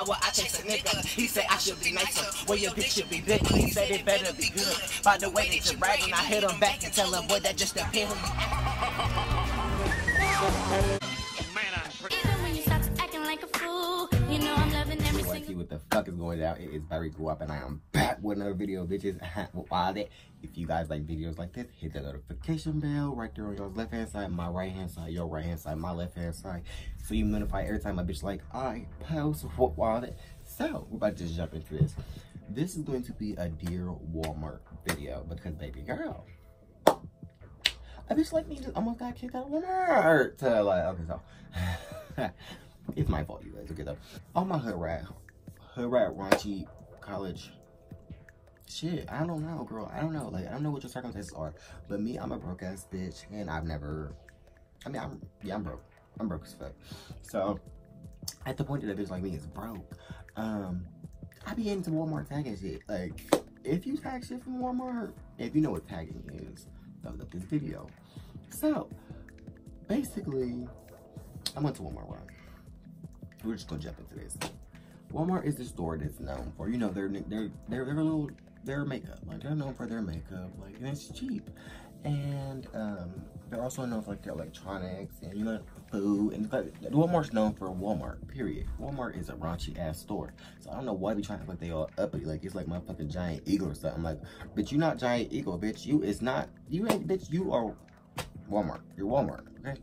Well, I chase a nigga. He said I should be nicer. Well, your bitch should be bigger. He said it better be good. By the way that you're bragging, I hit him back and tell him, boy, that just depends you fuck is going down. It is Bhyree Guwap, and I am back with another video, bitches. That? If you guys like videos like this, hit the notification bell right there on your left hand side, my right hand side, your right hand side, my left hand side, so you notify every time my bitch like I post. Why that? So we're about to just jump into this. This is going to be a dear Walmart video because baby girl. A bitch like me just almost got kicked out of Walmart. To like, okay, so it's my fault, you guys. Okay, though. All my hood rat, hood rat, raunchy college shit. I don't know, girl. I don't know. Like, I don't know what your circumstances are. But me, I'm a broke ass bitch, and I've never. I mean, I'm yeah, I'm broke. I'm broke as fuck. So, at the point that a bitch like me is broke, um, I be into Walmart tagging shit. Like, if you tag shit from Walmart, if you know what tagging is, thumbs up this video. So, basically, I went to Walmart one. We're just gonna jump into this. Walmart is the store that's known for, you know, their their their their little their makeup. Like they're known for their makeup, like and it's cheap. And um, they're also known for like their electronics and you know food. And like, Walmart's known for Walmart. Period. Walmart is a raunchy ass store. So I don't know why they trying to like they all uppity. Like it's like my fucking giant eagle or something. Like, bitch, you're not giant eagle, bitch. You is not. You ain't, bitch. You are Walmart. You're Walmart. Okay.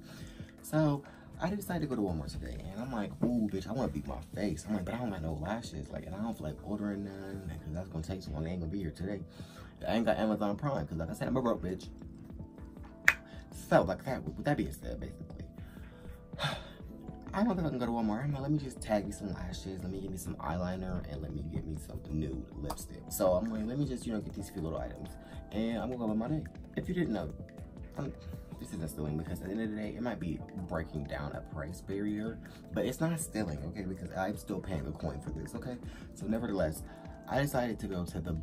So I decided to go to Walmart today, and I'm like, ooh, bitch, I want to beat my face. I'm like, but I don't got no lashes, like, and I don't feel like ordering none, because that's gonna take so long. I ain't gonna be here today. I ain't got Amazon Prime, because like I said, I'm a broke bitch. So, like that, with that being said, basically, I don't think I can go to Walmart. I'm like, let me just tag me some lashes, let me get me some eyeliner, and let me get me some nude lipstick. So I'm like, let me just, you know, get these few little items, and I'm gonna go with my day. If you didn't know, I'm, this isn't stealing because at the end of the day, it might be breaking down a price barrier, but it's not stealing, okay? Because I'm still paying a coin for this, okay? So nevertheless, I decided to go to the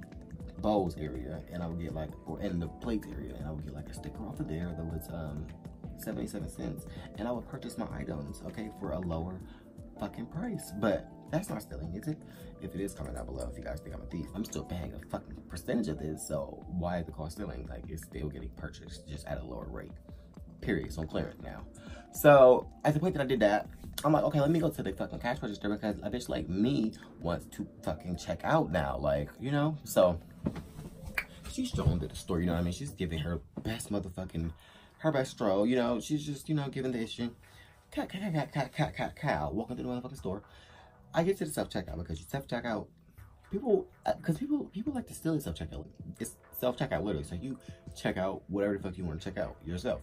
bowls area and I would get like, or in the plates area, and I would get like a sticker off of there that was um 77 cents, and I would purchase my items, okay, for a lower fucking price. But that's not stealing, is it? If it is, comment down below if you guys think I'm a thief. I'm still paying a fucking percentage of this, so why is the cost stealing? Like, it's still getting purchased, just at a lower rate. Period. So I'm clearing now. So, at the point that I did that, I'm like, okay, let me go to the fucking cash register because a bitch like me wants to fucking check out now. Like, you know? So, she's strolling to the store, you know what I mean? She's giving her best motherfucking, her best stroll, you know? She's just, you know, giving the issue. Cat, cat, cat, cat, cat, cat, cat, walking through the motherfucking store. I get to the self-checkout because you self-checkout, people, because people people like to steal the self-checkout. It's self-checkout literally. So you check out whatever the fuck you want to check out yourself.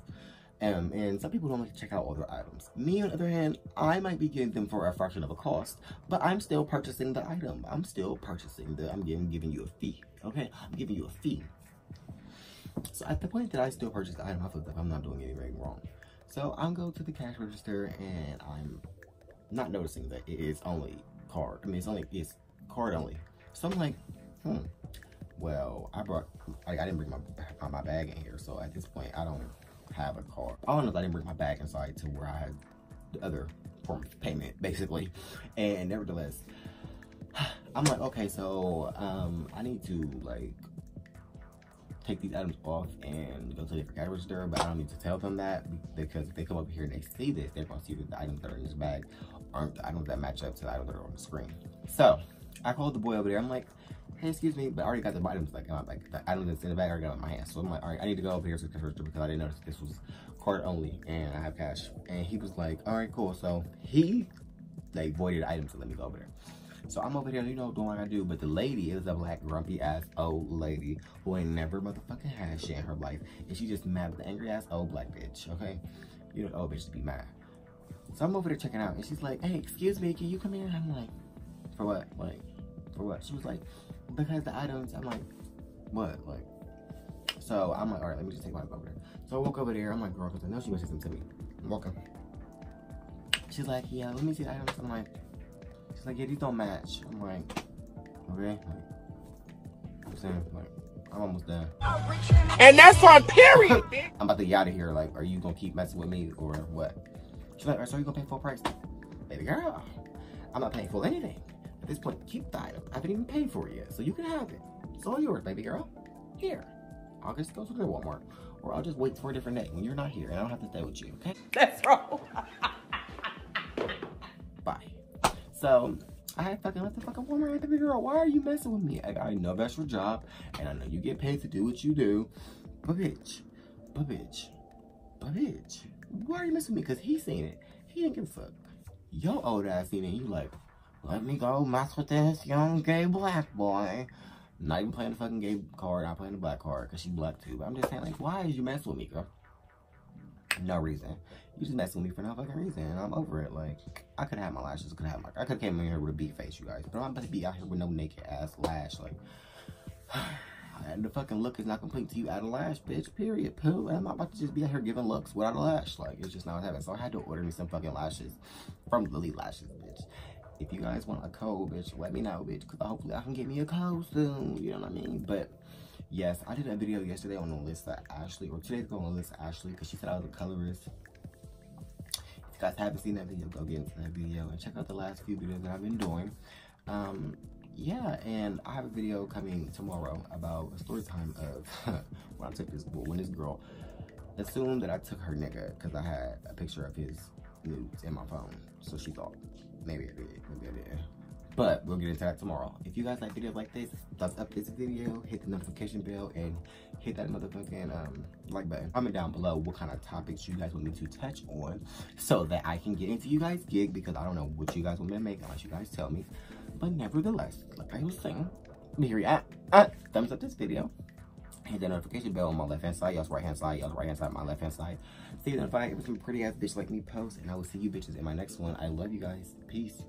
Um, and some people don't like to check out all their items. Me, on the other hand, I might be getting them for a fraction of a cost, but I'm still purchasing the item. I'm still purchasing the, I'm giving, giving you a fee, okay? I'm giving you a fee. So at the point that I still purchase the item, I feel like I'm not doing anything wrong. So I'm going to the cash register and I'm not noticing that it is only card. I mean, it's only, it's card only. So I'm like, hmm, well, I brought, I, I didn't bring my, my bag in here. So at this point, I don't have a card. All I know I didn't bring my bag inside to where I had the other form of payment, basically. And nevertheless, I'm like, okay, so um, I need to like take these items off and go to the cash register, but I don't need to tell them that because if they come up here and they see this, they're gonna see that the items that are in this bag aren't the items that match up to the items that are on the screen. So I called the boy over there. I'm like, hey, excuse me, but I already got the items like, uh, like the items that's in the bag I already got in my hand. So I'm like, all right, I need to go over here to the cash register because I didn't notice this was card only and I have cash. And he was like, all right, cool. So he like voided items to let me go over there. So I'm over here, you know, doing what I do. But the lady is a black, grumpy ass old lady who ain't never motherfucking had shit in her life. And she just mad the angry ass old black bitch, okay? You know, old bitch to be mad. So I'm over there checking out. And she's like, hey, excuse me, can you come here? I'm like, for what? Like, for what? She was like, because the items, I'm like, what? Like, so I'm like, all right, let me just take my over there. So I walk over there. I'm like, girl, because I know she was saying something to me. I'm walking. She's like, yeah, let me see the items. I'm like, she's like, yeah, these don't match. I'm like, okay. Like, I'm saying, like, I'm almost done. And that's on period, I'm about to get out of here. Like, are you gonna keep messing with me or what? She's like, so you gonna pay full price? Baby girl, I'm not paying full anything. At this point, keep the item. I haven't even paid for it yet, so you can have it. It's all yours, baby girl. Here. I'll just go to the Walmart, or I'll just wait for a different day when you're not here, and I don't have to stay with you, okay? That's wrong. So, I fucking left the fucking Walmart like, baby girl, why are you messing with me? I, I know that's your job, and I know you get paid to do what you do, but bitch, but bitch, but bitch, why are you messing with me? Because he seen it. He didn't give a fuck. Your old ass seen it, and you like, let me go mess with this young gay black boy. Not even playing the fucking gay card, not playing the black card, because she black too. But I'm just saying, like, why is you messing with me, girl? No reason. You just messing with me for no fucking reason, and I'm over it. Like, I could have my lashes, could have my, I could came in here with a big face, you guys. But I'm about to be out here with no naked ass lash, like. The fucking look is not complete to you add a lash, bitch. Period. And I'm not about to just be out here giving looks without a lash. Like, it's just not happening. So I had to order me some fucking lashes from Lily Lashes, bitch. If you guys want a code, bitch, let me know, bitch. Because hopefully I can get me a code soon. You know what I mean? But, yes, I did a video yesterday on Alyssa Ashley. Or today's going on Alyssa Ashley. Because she said I was a colorist. If you guys haven't seen that video, go get into that video. And check out the last few videos that I've been doing. Um, yeah, and I have a video coming tomorrow about a story time of when I took this when this girl assumed that I took her nigga because I had a picture of his nudes in my phone. So she thought maybe I did, maybe I did. But we'll get into that tomorrow. If you guys like videos like this, thumbs up this video, hit the notification bell, and hit that motherfucking um, like button. Comment down below what kind of topics you guys want me to touch on so that I can get into you guys' gig because I don't know what you guys want me to make unless you guys tell me. But nevertheless, like I was saying, here you at, uh, thumbs up this video. Hit the notification bell on my left hand side, y'all's right hand side, y'all's right hand side, my left hand side. See you notified with some pretty ass bitch like me post, and I will see you bitches in my next one. I love you guys. Peace.